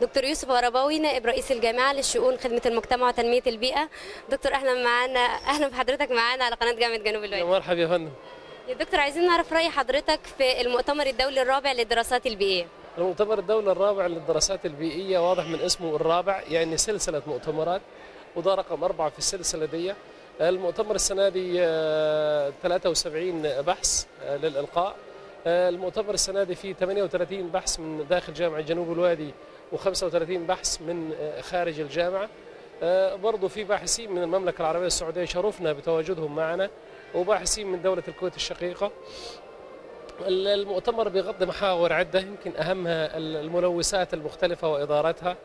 دكتور يوسف غرباوي نائب رئيس الجامعة للشؤون خدمة المجتمع وتنمية البيئة. دكتور أهلا معانا أهلا بحضرتك معانا على قناة جامعة جنوب الوادي. مرحبا يا فندم. يا دكتور عايزين نعرف رأي حضرتك في المؤتمر الدولي الرابع للدراسات البيئية. المؤتمر الدولي الرابع للدراسات البيئية واضح من اسمه الرابع يعني سلسلة مؤتمرات وده رقم أربعة في السلسلة دي. المؤتمر السنة دي آه، 73 بحث آه، للإلقاء. آه، المؤتمر السنة دي فيه 38 بحث من داخل جامعة جنوب الوادي و35 بحث من آه، خارج الجامعة. آه، برضو في باحثين من المملكة العربية السعودية شرفنا بتواجدهم معنا وباحثين من دولة الكويت الشقيقة. المؤتمر بيغطي محاور عدة يمكن أهمها الملوثات المختلفة وإدارتها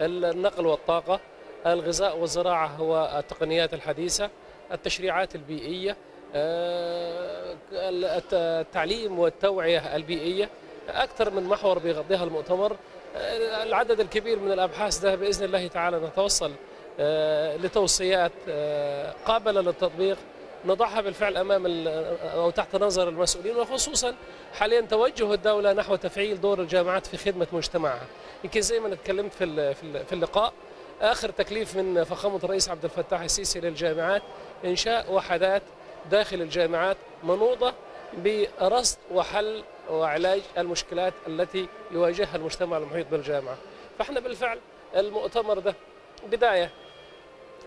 النقل والطاقة الغذاء والزراعة والتقنيات الحديثة التشريعات البيئية آه، الت- التعليم والتوعية البيئية. أكثر من محور بيغطيها المؤتمر العدد الكبير من الأبحاث ده بإذن الله تعالى نتوصل آه، لتوصيات آه، قابلة للتطبيق. نضعها بالفعل أمام أو تحت نظر المسؤولين وخصوصا حاليا توجه الدولة نحو تفعيل دور الجامعات في خدمة مجتمعها. يمكن زي ما أنا اتكلمت في في ال- في اللقاء آخر تكليف من فخامة الرئيس عبد الفتاح السيسي للجامعات إنشاء وحدات داخل الجامعات منوطه برصد وحل وعلاج المشكلات التي يواجهها المجتمع المحيط بالجامعة. فإحنا بالفعل المؤتمر ده بداية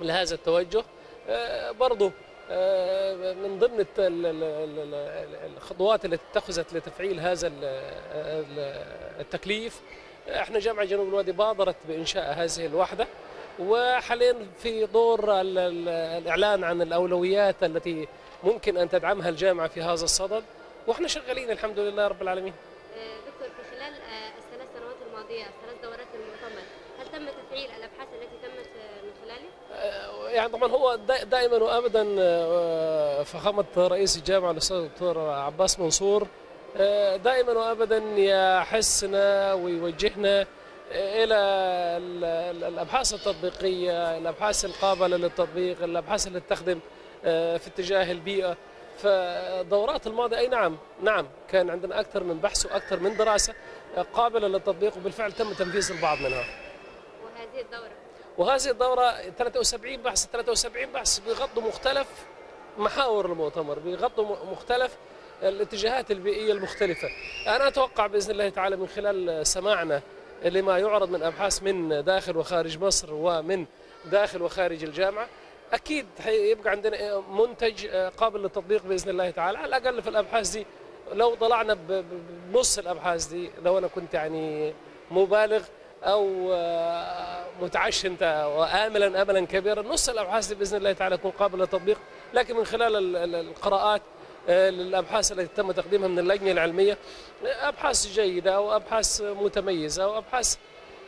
لهذا التوجه. آه، برضو آه، من ضمن الخطوات التي اتخذت لتفعيل هذا ال- ال- التكليف إحنا جامعة جنوب الوادي بادرت بإنشاء هذه الوحدة. وحاليا في دور ال- ال- الإعلان عن الأولويات التي ممكن أن تدعمها الجامعة في هذا الصدد. وإحنا شغالين الحمد لله رب العالمين دكتور في خلال الثلاث سنوات الماضية ثلاث دورات المؤتمر هل تم تفعيل الأبحاث التي تمت من خلاله يعني طبعا هو دا- دائما وابدا آه، فخامة رئيس الجامعة الأستاذ الدكتور عباس منصور آه، دائما وابدا يحسنا ويوجهنا إلى ال- ال- الأبحاث التطبيقية، الأبحاث القابلة للتطبيق، الأبحاث اللي تخدم آه، في اتجاه البيئة. فالدورات الماضيه أي نعم نعم كان عندنا أكثر من بحث وأكثر من دراسة قابلة للتطبيق وبالفعل تم تنفيذ البعض منها. وهذه الدورة وهذه الدورة 73 بحث 73 بحث بيغطوا مختلف محاور المؤتمر بيغطوا مختلف الاتجاهات البيئية المختلفة أنا أتوقع بإذن الله تعالى من خلال سماعنا لما يعرض من أبحاث من داخل وخارج مصر ومن داخل وخارج الجامعة أكيد يبقى عندنا منتج قابل للتطبيق بإذن الله تعالى. على الأقل في الأبحاث دي لو طلعنا بنص الأبحاث دي لو أنا كنت يعني مبالغ أو آه، متعشن واملا املا كبيرا نص الأبحاث دي بإذن الله تعالى تكون قابلة للتطبيق. لكن من خلال ال- ال- القراءات آه، للأبحاث التي تم تقديمها من اللجنة العلمية آه، أبحاث جيدة وابحاث متميزة وابحاث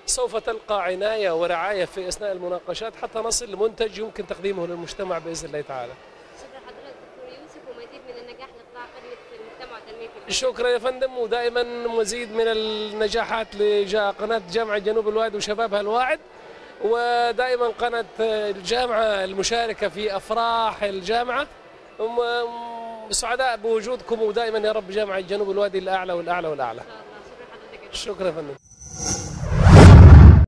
سوف تلقى عناية ورعاية في أثناء المناقشات حتى نصل لمنتج يمكن تقديمه للمجتمع بإذن الله تعالى. شكرا حضرتك دكتور يوسف ومزيد من النجاح لقطاع المجتمع البيئه شكرا يا فندم ودائما مزيد من النجاحات لقناة جامعة جنوب الوادي وشبابها الواعد ودائما قناة الجامعة المشاركة في أفراح الجامعة. سعداء بوجودكم ودائما يا رب جامعة جنوب الوادي الأعلى والأعلى والأعلى. شكرا يا فندم.